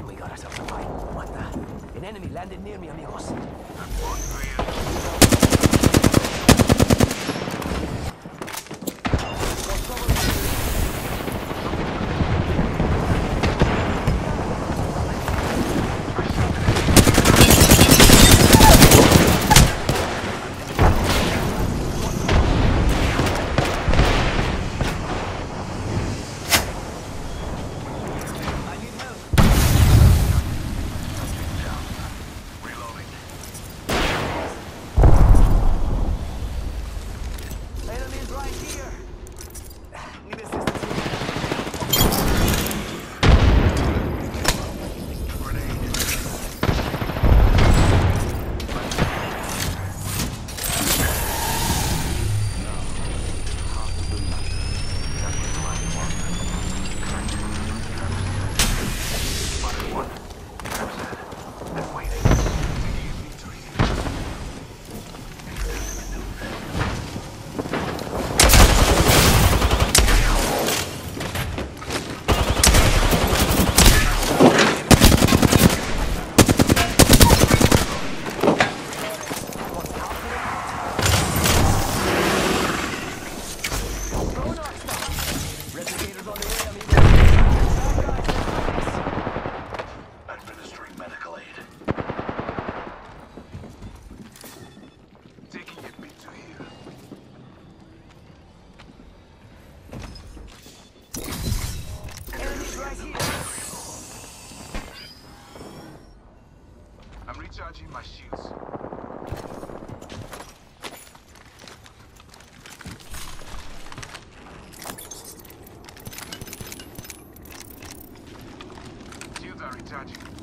time we got ourselves a fight. What the? An enemy landed near me, amigos. Recharging my shields. Shields are recharging.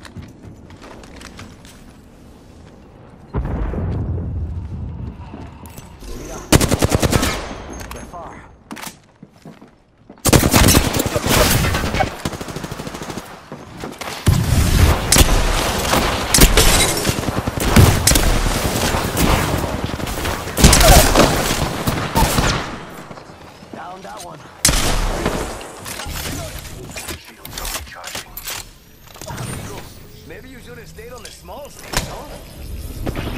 That one. Maybe you should have stayed on the small stage, no?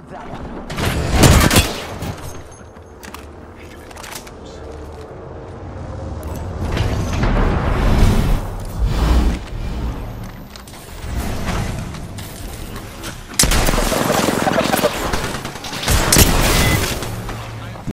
about that one.